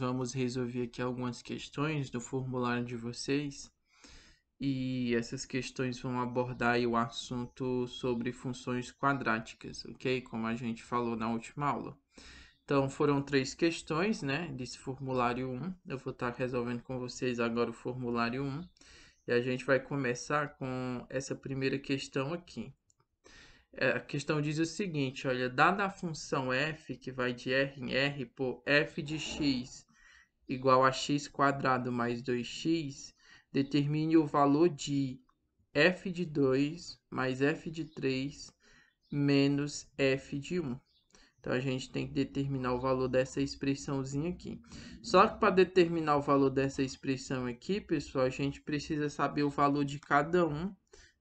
vamos resolver aqui algumas questões do formulário de vocês. E essas questões vão abordar o assunto sobre funções quadráticas, ok? Como a gente falou na última aula. Então, foram três questões, né, desse formulário 1. Eu vou estar resolvendo com vocês agora o formulário 1. E a gente vai começar com essa primeira questão aqui. É, a questão diz o seguinte, olha, dada a função f, que vai de r em r, por f de x igual a x mais 2x, determine o valor de f de 2 mais f de 3 menos f de 1. Então, a gente tem que determinar o valor dessa expressãozinha aqui. Só que para determinar o valor dessa expressão aqui, pessoal, a gente precisa saber o valor de cada um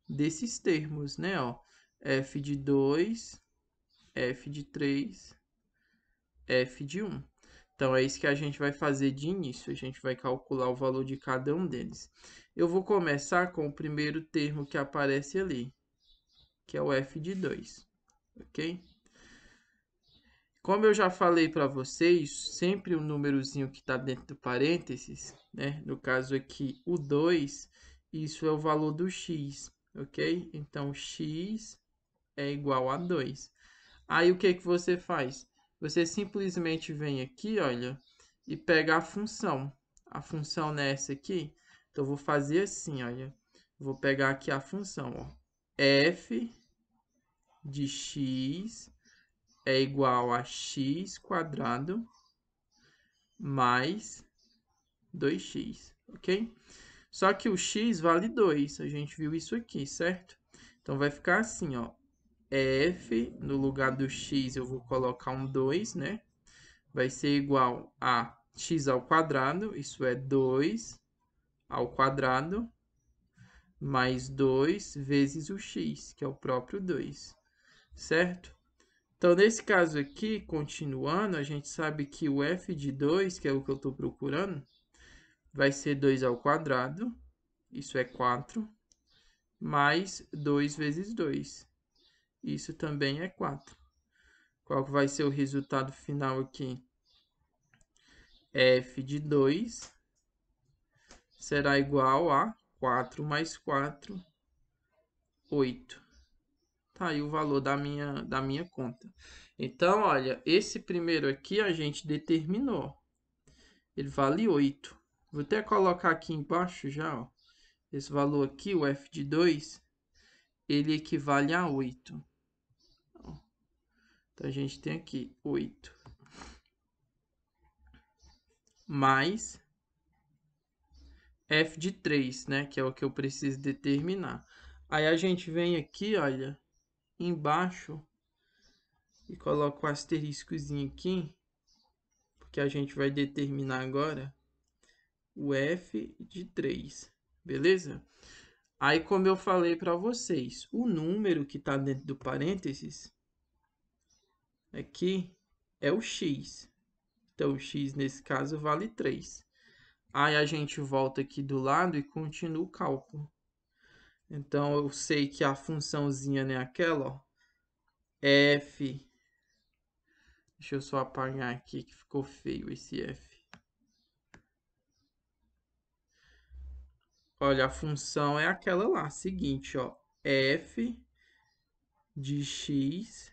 desses termos, né? Ó, f de 2, f de 3, f de 1. Então, é isso que a gente vai fazer de início. A gente vai calcular o valor de cada um deles. Eu vou começar com o primeiro termo que aparece ali, que é o f de 2, ok? Como eu já falei para vocês, sempre o númerozinho que está dentro do parênteses, né? No caso aqui, o 2, isso é o valor do x, ok? Então, x é igual a 2. Aí o que, que você faz? Você simplesmente vem aqui, olha, e pega a função. A função nessa aqui. Então, eu vou fazer assim, olha. Vou pegar aqui a função, ó. f de x é igual a x quadrado mais 2x, ok? Só que o x vale 2, a gente viu isso aqui, certo? Então, vai ficar assim, ó f, no lugar do x eu vou colocar um 2, né? Vai ser igual a x ao quadrado, isso é 2 ao quadrado, mais 2 vezes o x, que é o próprio 2, certo? Então, nesse caso aqui, continuando, a gente sabe que o f de 2, que é o que eu estou procurando, vai ser 2 ao quadrado, isso é 4, mais 2 vezes 2, isso também é 4. Qual vai ser o resultado final aqui? f de 2 será igual a 4 mais 4, 8. Tá aí o valor da minha, da minha conta. Então, olha, esse primeiro aqui a gente determinou. Ele vale 8. Vou até colocar aqui embaixo já, ó. Esse valor aqui, o f de 2, ele equivale a 8. Então, a gente tem aqui 8 mais f de 3, né? Que é o que eu preciso determinar. Aí a gente vem aqui, olha, embaixo e coloca o asteriscozinho aqui, porque a gente vai determinar agora o f de 3, beleza? Aí, como eu falei para vocês, o número que está dentro do parênteses aqui é o x. Então, o x nesse caso vale 3. Aí a gente volta aqui do lado e continua o cálculo. Então, eu sei que a funçãozinha é aquela, ó, f. Deixa eu só apagar aqui que ficou feio esse f. Olha, a função é aquela lá, seguinte, ó, f de x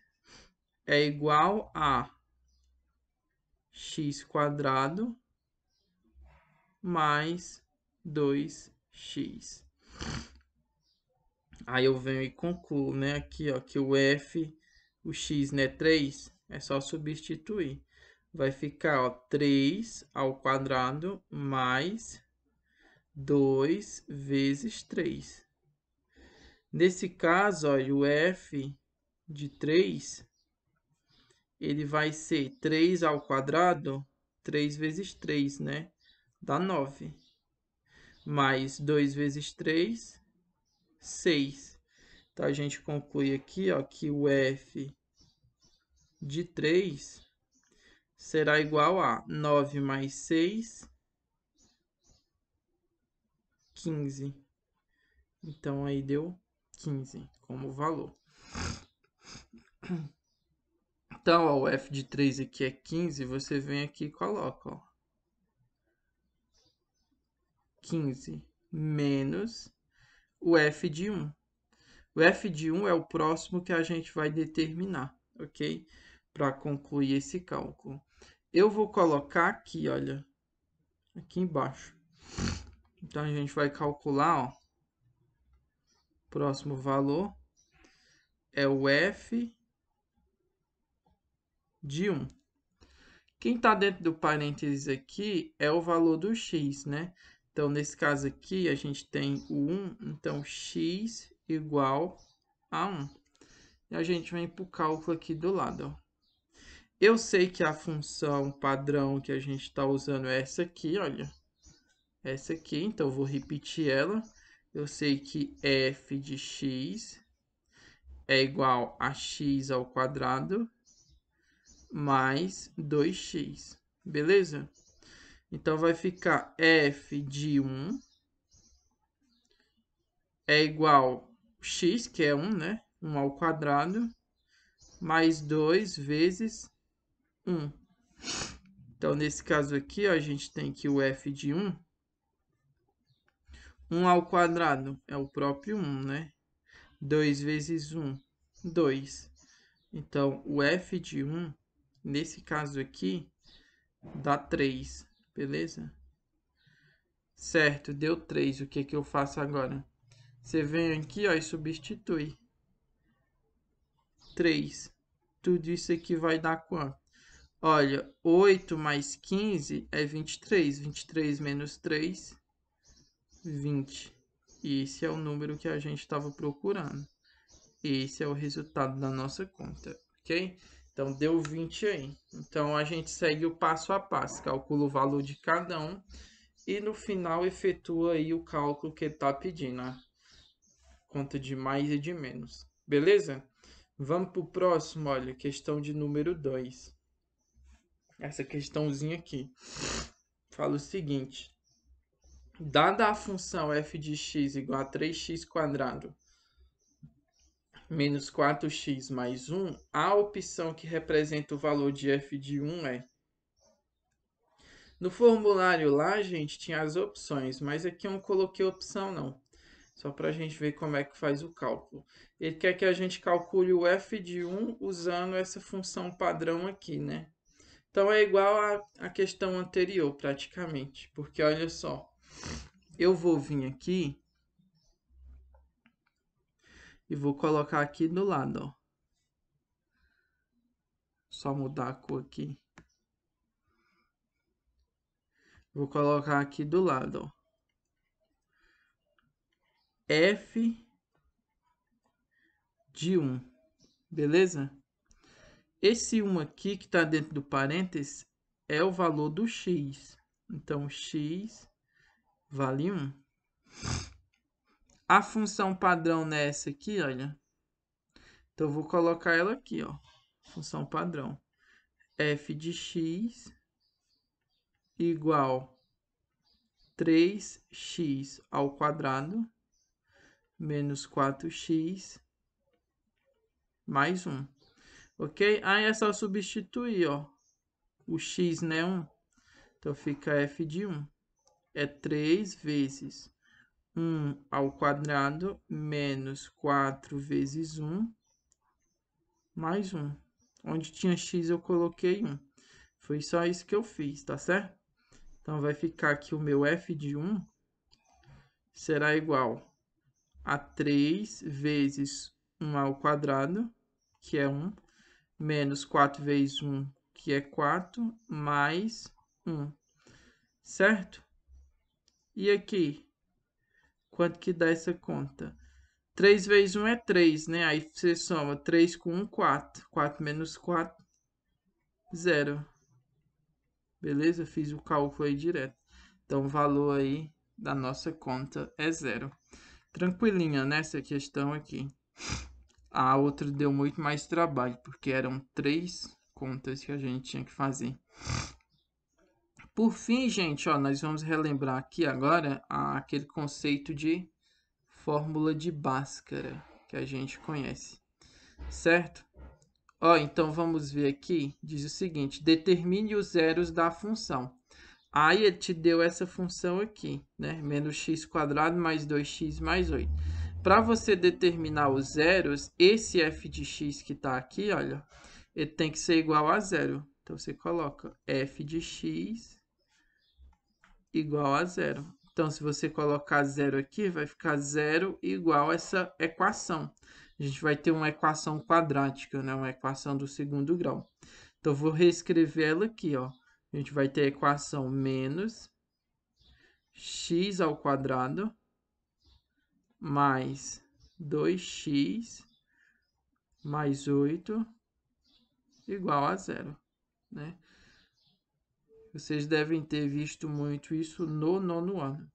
é igual a x quadrado mais 2x. Aí eu venho e concluo, né, aqui, ó, que o f, o x, né, 3, é só substituir. Vai ficar, ó, 3 ao quadrado mais 2 vezes 3. Nesse caso, ó, o f de 3 ele vai ser 3 ao quadrado, 3 vezes 3, né? Dá 9. Mais 2 vezes 3, 6. Então, a gente conclui aqui ó, que o f de 3 será igual a 9 mais 6, 15. Então, aí deu 15 como valor. Então, ó, o f de 3 aqui é 15, você vem aqui e coloca, ó. 15 menos o f de 1. O f de 1 é o próximo que a gente vai determinar, ok? Para concluir esse cálculo. Eu vou colocar aqui, olha, aqui embaixo. Então, a gente vai calcular, ó, próximo valor é o f de 1. Quem está dentro do parênteses aqui é o valor do x, né? Então, nesse caso aqui, a gente tem o 1, então x igual a 1. E a gente vem para o cálculo aqui do lado. Ó. Eu sei que a função padrão que a gente está usando é essa aqui, olha. Essa aqui, então eu vou repetir ela. Eu sei que f de x é igual a x ao quadrado mais 2x, beleza? Então, vai ficar f de 1 é igual x, que é 1, né? 1 ao quadrado, mais 2 vezes 1. Então, nesse caso aqui, ó, a gente tem que o f de 1, 1 ao quadrado é o próprio 1, né? 2 vezes 1, 2. Então, o f de 1, nesse caso aqui, dá 3 beleza? Certo, deu 3. O que, que eu faço agora? Você vem aqui ó, e substitui. 3. Tudo isso aqui vai dar quanto? Olha, 8 mais 15 é 23. 23 menos 3, 20. E esse é o número que a gente estava procurando. Esse é o resultado da nossa conta, ok? Então, deu 20 aí. Então, a gente segue o passo a passo, calcula o valor de cada um e no final efetua aí o cálculo que está pedindo, a conta de mais e de menos. Beleza? Vamos para o próximo, olha, questão de número 2. Essa questãozinha aqui. Fala o seguinte. Dada a função f de x igual a 3x quadrado menos 4x mais 1, a opção que representa o valor de f de 1 é... No formulário lá, gente, tinha as opções, mas aqui eu não coloquei opção não. Só para a gente ver como é que faz o cálculo. Ele quer que a gente calcule o f de 1 usando essa função padrão aqui, né? Então, é igual à questão anterior, praticamente. Porque, olha só, eu vou vir aqui e vou colocar aqui do lado, ó. Só mudar a cor aqui. Vou colocar aqui do lado, ó. F de 1, beleza? Esse 1 aqui que está dentro do parênteses é o valor do x. Então, x vale 1. A função padrão nessa aqui, olha. Então, eu vou colocar ela aqui, ó. Função padrão. f de x igual 3x ao quadrado menos 4x mais 1. Ok? Aí é só substituir, ó. O x, né? 1. Então, fica f de 1. É 3 vezes 1 ao quadrado menos 4 vezes 1 mais 1. Onde tinha x eu coloquei 1. Foi só isso que eu fiz, tá certo? Então, vai ficar aqui o meu f de 1 será igual a 3 vezes 1 ao quadrado, que é 1, menos 4 vezes 1, que é 4, mais 1. Certo? E aqui, Quanto que dá essa conta? 3 vezes 1 é 3, né? Aí você soma 3 com 1, 4. 4 menos 4, 0. Beleza? Fiz o cálculo aí direto. Então, o valor aí da nossa conta é zero. Tranquilinha nessa questão aqui. A outra deu muito mais trabalho, porque eram três contas que a gente tinha que fazer. Por fim, gente, ó, nós vamos relembrar aqui agora aquele conceito de fórmula de Bhaskara que a gente conhece, certo? Ó, então vamos ver aqui, diz o seguinte, determine os zeros da função. Aí ele te deu essa função aqui, né? Menos x quadrado mais 2x mais 8. Para você determinar os zeros, esse f de x que está aqui, olha, ele tem que ser igual a zero. Então, você coloca f de x igual a zero. Então, se você colocar zero aqui, vai ficar zero igual a essa equação. A gente vai ter uma equação quadrática, né? uma equação do segundo grau. Então, vou reescrever ela aqui, ó a gente vai ter a equação menos x ao quadrado mais 2x mais 8 igual a zero, né? Vocês devem ter visto muito isso no nono ano.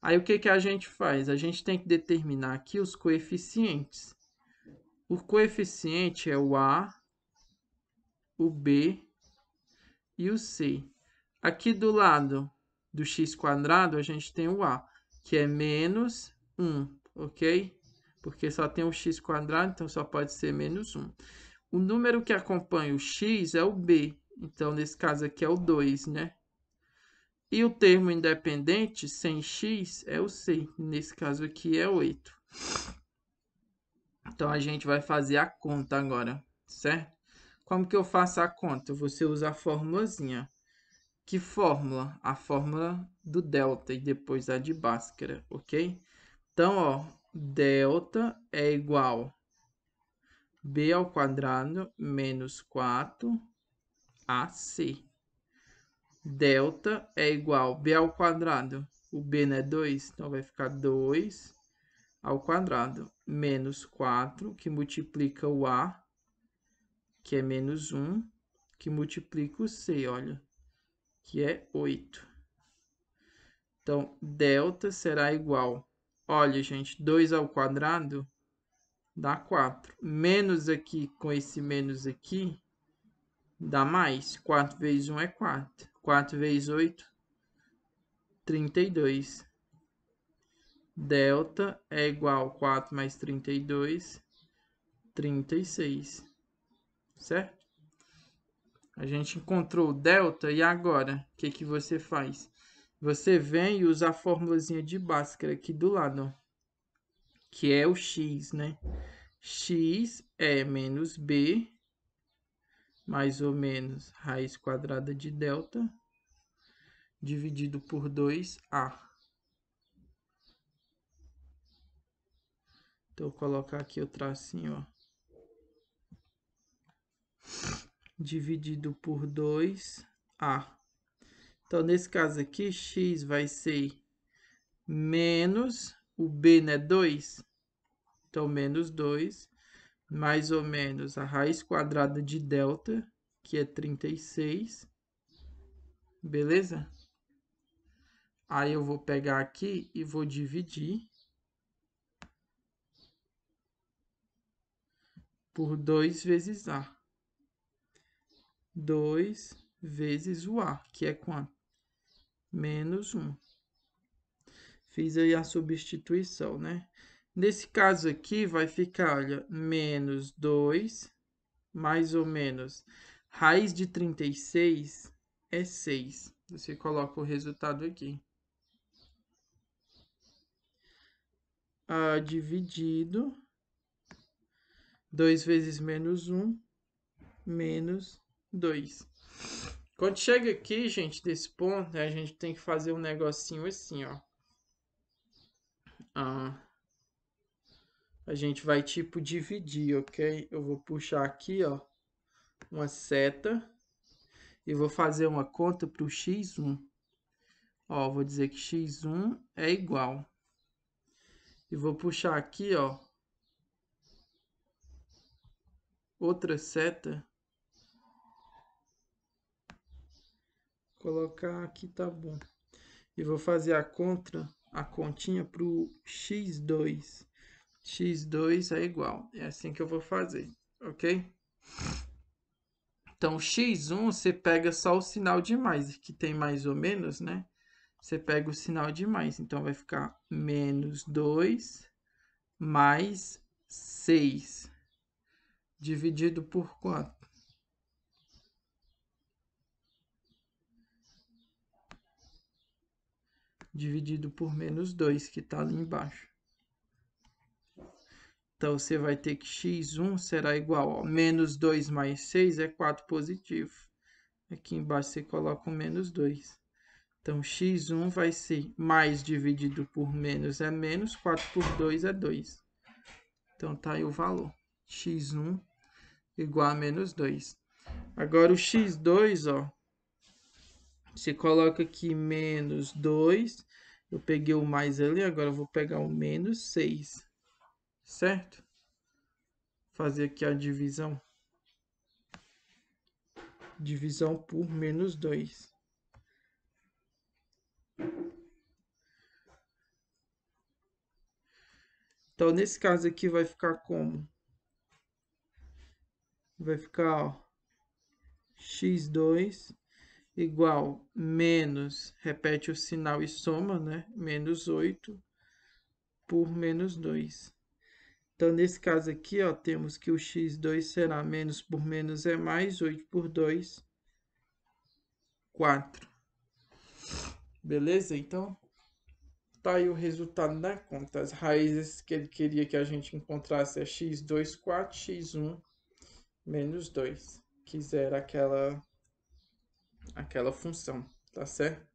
Aí, o que, que a gente faz? A gente tem que determinar aqui os coeficientes. O coeficiente é o A, o B e o C. Aqui do lado do x quadrado, a gente tem o a, que é menos 1, ok? Porque só tem o x quadrado, então só pode ser menos 1. O número que acompanha o x é o b, então nesse caso aqui é o 2, né? E o termo independente sem x é o c, nesse caso aqui é 8. Então a gente vai fazer a conta agora, certo? Como que eu faço a conta? Você usa a formulazinha. Que fórmula? A fórmula do delta e depois a de Bhaskara, ok? Então, ó, delta é igual b ao quadrado menos 4 AC. Delta é igual b ao quadrado. O b não é 2, então vai ficar 2 ao quadrado menos 4, que multiplica o a que é menos 1, que multiplica o C, olha, que é 8. Então, delta será igual, olha, gente, 2 ao quadrado dá 4. Menos aqui com esse menos aqui, dá mais. 4 vezes 1 é 4. 4 vezes 8, 32. Delta é igual a 4 mais 32, 36 certo? A gente encontrou o delta e agora, o que, que você faz? Você vem e usa a formulazinha de Bhaskara aqui do lado, que é o x, né? x é menos b, mais ou menos raiz quadrada de delta, dividido por 2a. Então, vou colocar aqui o tracinho, ó dividido por 2A. Então, nesse caso aqui, x vai ser menos, o b, né, 2. Então, menos 2, mais ou menos a raiz quadrada de delta, que é 36. Beleza? Aí, eu vou pegar aqui e vou dividir. Por 2 vezes A. 2 vezes o A, que é quanto? Menos 1. Fiz aí a substituição, né? Nesse caso aqui, vai ficar, olha, menos 2, mais ou menos, raiz de 36 é 6. Você coloca o resultado aqui. Ah, dividido, 2 vezes menos 1, menos 2. Quando chega aqui, gente, desse ponto, a gente tem que fazer um negocinho assim, ó. Ah, a gente vai, tipo, dividir, ok? Eu vou puxar aqui, ó, uma seta e vou fazer uma conta para o x1. Ó, vou dizer que x1 é igual. E vou puxar aqui, ó, outra seta colocar aqui tá bom. E vou fazer a contra, a continha para o x2. X2 é igual. É assim que eu vou fazer, ok? Então, x1 você pega só o sinal de mais, que tem mais ou menos, né? Você pega o sinal de mais. Então, vai ficar menos 2 mais 6. Dividido por quanto? dividido por menos 2, que está ali embaixo. Então, você vai ter que x1 será igual a menos 2 mais 6 é 4 positivo. Aqui embaixo você coloca o menos 2. Então, x1 vai ser mais dividido por menos é menos, 4 por 2 é 2. Então, tá aí o valor. x1 igual a menos 2. Agora, o x2, ó, você coloca aqui menos 2. Eu peguei o mais ali, agora eu vou pegar o menos 6 certo? Fazer aqui a divisão. Divisão por menos 2. Então, nesse caso aqui vai ficar como? Vai ficar, ó, x2 igual menos, repete o sinal e soma, né? Menos 8 por menos 2. Então, nesse caso aqui, ó, temos que o x2 será menos por menos é mais, 8 por 2, 4. Beleza? Então, tá aí o resultado da conta. As raízes que ele queria que a gente encontrasse é x2, 4, x1, menos 2. Quiser aquela, aquela função, tá certo?